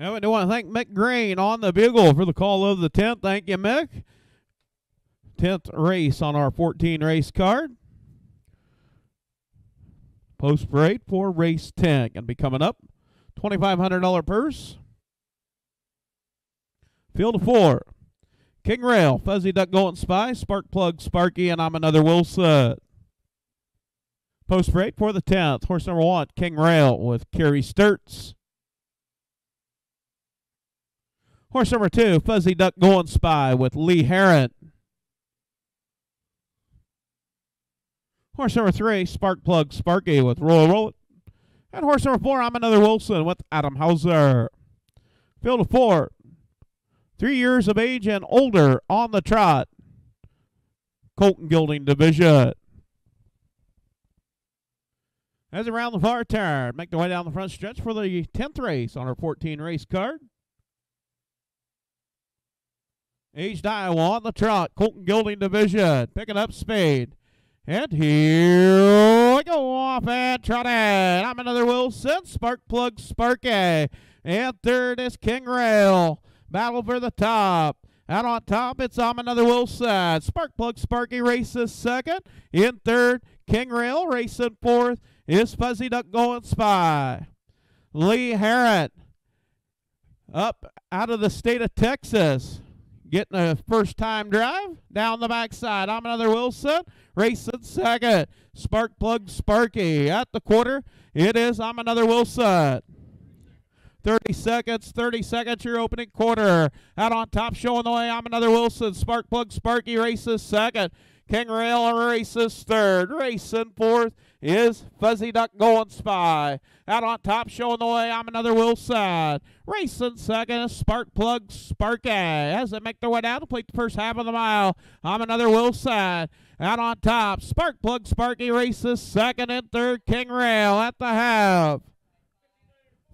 We do want to thank Mick Green on the bugle for the call of the 10th. Thank you, Mick. 10th race on our 14 race card. Post parade for race 10. Going to be coming up. $2,500 purse. Field of four. King Rail, Fuzzy Duck Golden Spy, Spark Plug Sparky, and I'm another Wilson. Post parade for the 10th. Horse number one, King Rail with Kerry Sturts. Horse number two, Fuzzy Duck Going Spy with Lee Heron. Horse number three, Spark Plug Sparky with Roll Rollit. And horse number four, I'm another Wilson with Adam Hauser. Field of four, three years of age and older on the trot. Colt and Gelding Division. As around the far turn, make their way down the front stretch for the 10th race on our 14 race card. Aged Iowa on the trot, Colt and Gelding Division, picking up speed. And here we go off and trotting. I'm another Wilson, Spark Plug Sparky. And third is King Rail. Battle for the top. Out on top, it's I'm another Wilson. Spark Plug Sparky races second. In third, King Rail racing fourth is Fuzzy Duck Going Spy. Lee Harrod up out of the state of Texas getting a first time drive down the backside. I'm another Wilson racing second. Spark plug Sparky at the quarter. It is I'm another Wilson. 30 seconds, 30 seconds, your opening quarter. Out on top, showing the way. I'm another Wilson. Spark plug Sparky races second. King Rail races third. Racing fourth is Fuzzy Duck Going Spy. Out on top, showing the way. I'm another Wilson. Racing second is Spark Plug Spark Sparky. As they make their way down to plate the first half of the mile, I'm another Wilson. Out on top, Spark Plug Sparky races second and third. King Rail at the half.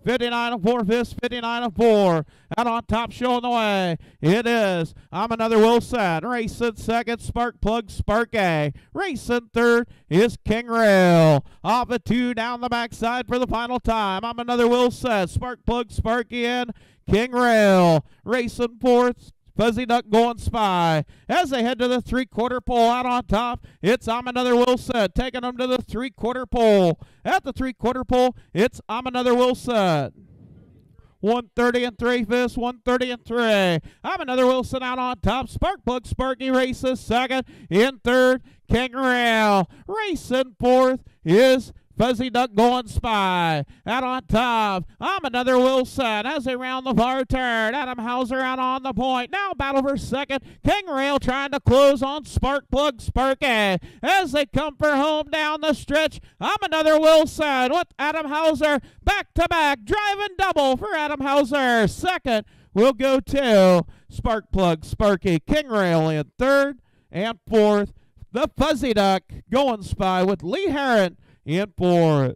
59 and 4 fifths, 59 and 4. Out on top, showing the way. It is. I'm another Wilson. Racing second, Spark Plug Sparky. Racing third is King Rail. Off a two down the backside for the final time. I'm another Wilson. Spark Plug Sparky in. King Rail. Racing fourth, Fuzzy Duck going spy. As they head to the three quarter pole out on top, it's I'm another Wilson taking them to the three quarter pole. At the three quarter pole, it's I'm another Wilson. 130 and 3 fifths, 130 and 3. I'm another Wilson out on top. Sparkplug Sparky races second. In third, Rail. Racing fourth is Fuzzy Duck going spy. Out on top. I'm another Wilson as they round the far turn. Adam Hauser out on the point. Now battle for second. King Rail trying to close on Spark Plug Sparky. As they come for home down the stretch. I'm another Wilson with Adam Hauser back to back. Driving double for Adam Hauser. Second will go to Spark Plug Sparky. King Rail in third and fourth. The Fuzzy Duck going spy with Lee Heron in fourth.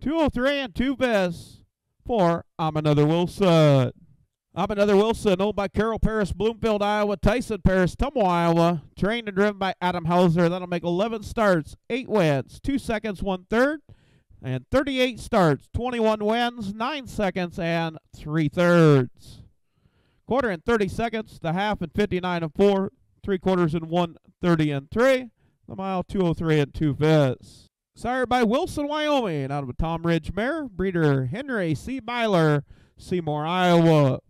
203 and two best for I'm Another Wilson. I'm Another Wilson, owned by Carol Paris, Bloomfield, Iowa, Tyson Paris, Tama, Iowa. Trained and driven by Adam Hauser. That'll make 11 starts, 8 wins, 2 seconds, 1 third, and 38 starts, 21 wins, 9 seconds, and 3 thirds. Quarter and 30 seconds, the half and 59 and 4, 3 quarters and 130 and 3. The mile 203 and 2 fifths. Sired by Wilson, Wyoming, out of a Tom Ridge mare. Breeder Henry C. Byler, Seymour, Iowa.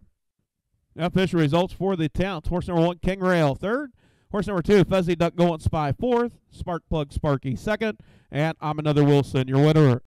Official results for the 10th. Horse number one, King Rail, third. Horse number two, Fuzzy Duck Going Spy, fourth. Spark Plug Sparky, second. And I'm another Wilson, your winner.